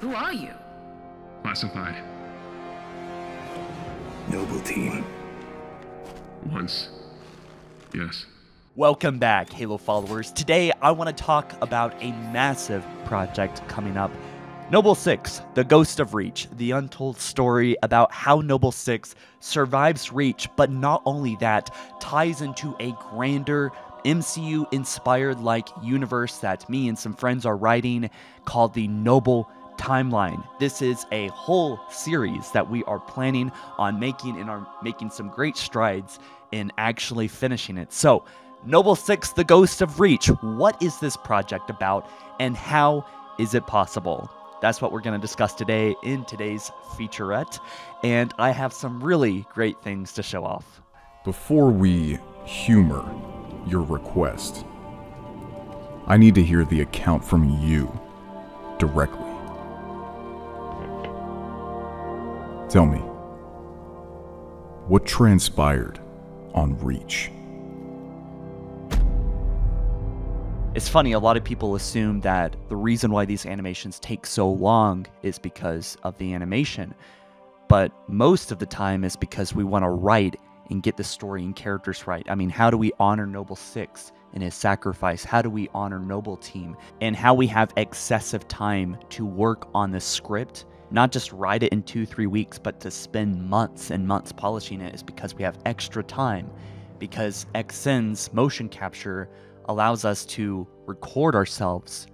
Who are you? Classified. Noble team. Once. Yes. Welcome back, Halo followers. Today, I want to talk about a massive project coming up Noble Six, The Ghost of Reach, the untold story about how Noble Six survives Reach, but not only that, ties into a grander MCU inspired like universe that me and some friends are writing called the Noble Timeline. This is a whole series that we are planning on making and are making some great strides in actually finishing it. So, Noble Six, The Ghost of Reach. What is this project about and how is it possible? That's what we're going to discuss today in today's featurette. And I have some really great things to show off. Before we humor your request, I need to hear the account from you directly. Tell me, what transpired on Reach? It's funny, a lot of people assume that the reason why these animations take so long is because of the animation. But most of the time is because we want to write and get the story and characters right. I mean, how do we honor Noble Six in his sacrifice? How do we honor Noble Team? And how we have excessive time to work on the script, not just write it in two, three weeks, but to spend months and months polishing it is because we have extra time. Because Xsens motion capture allows us to record ourselves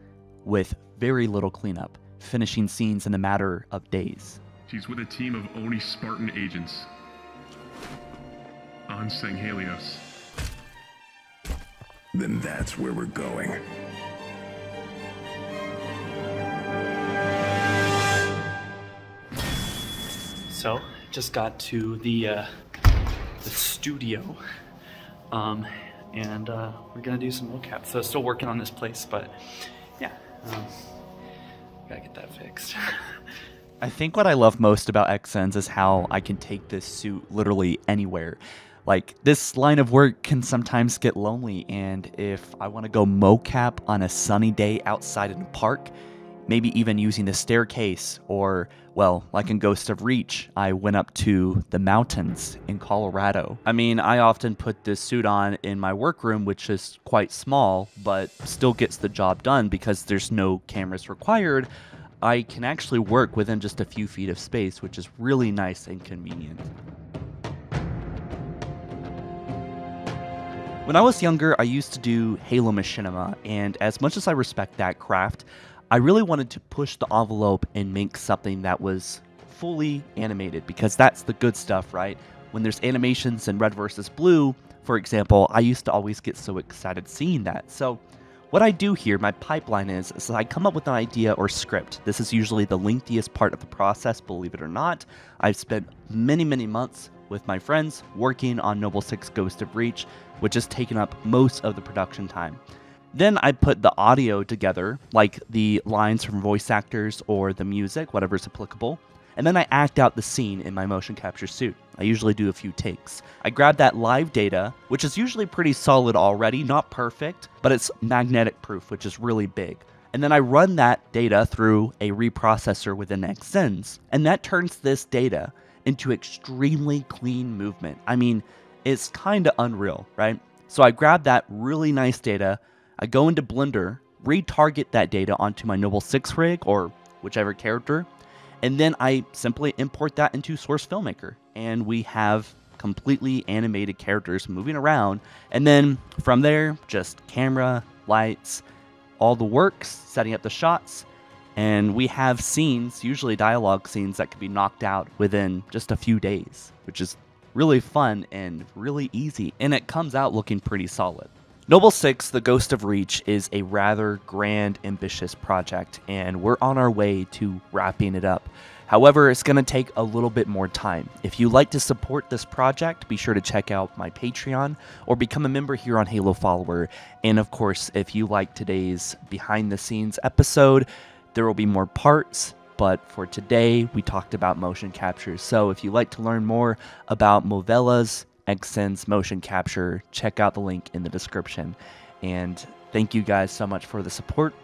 with very little cleanup, finishing scenes in a matter of days. She's with a team of Oni Spartan agents. On Sanghelios. Then that's where we're going. So, just got to the uh, the studio, um, and uh, we're gonna do some mocap. So, still working on this place, but yeah, um, gotta get that fixed. I think what I love most about Xsens is how I can take this suit literally anywhere. Like, this line of work can sometimes get lonely, and if I want to go mocap on a sunny day outside in a park, maybe even using the staircase, or, well, like in Ghost of Reach, I went up to the mountains in Colorado. I mean, I often put this suit on in my workroom, which is quite small, but still gets the job done because there's no cameras required. I can actually work within just a few feet of space, which is really nice and convenient. When I was younger, I used to do Halo Machinima, and as much as I respect that craft, I really wanted to push the envelope and make something that was fully animated because that's the good stuff, right? When there's animations in Red versus Blue, for example, I used to always get so excited seeing that. So, what I do here, my pipeline is, is I come up with an idea or script. This is usually the lengthiest part of the process, believe it or not. I've spent many, many months with my friends working on Noble 6 Ghost of Reach, which has taken up most of the production time. Then I put the audio together, like the lines from voice actors or the music, whatever's applicable. And then I act out the scene in my motion capture suit. I usually do a few takes. I grab that live data, which is usually pretty solid already, not perfect, but it's magnetic proof, which is really big. And then I run that data through a reprocessor within Xsens, and that turns this data into extremely clean movement. I mean, it's kind of unreal, right? So I grab that really nice data, I go into Blender, retarget that data onto my Noble 6 rig or whichever character, and then I simply import that into Source Filmmaker. And we have completely animated characters moving around. And then from there, just camera, lights, all the works, setting up the shots, and we have scenes, usually dialogue scenes, that can be knocked out within just a few days, which is really fun and really easy. And it comes out looking pretty solid. Noble 6, The Ghost of Reach, is a rather grand, ambitious project, and we're on our way to wrapping it up. However, it's going to take a little bit more time. If you like to support this project, be sure to check out my Patreon or become a member here on Halo Follower. And of course, if you like today's behind the scenes episode, there will be more parts, but for today, we talked about motion capture. So if you'd like to learn more about Movella's Xsens motion capture, check out the link in the description. And thank you guys so much for the support,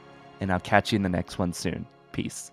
and I'll catch you in the next one soon. Peace.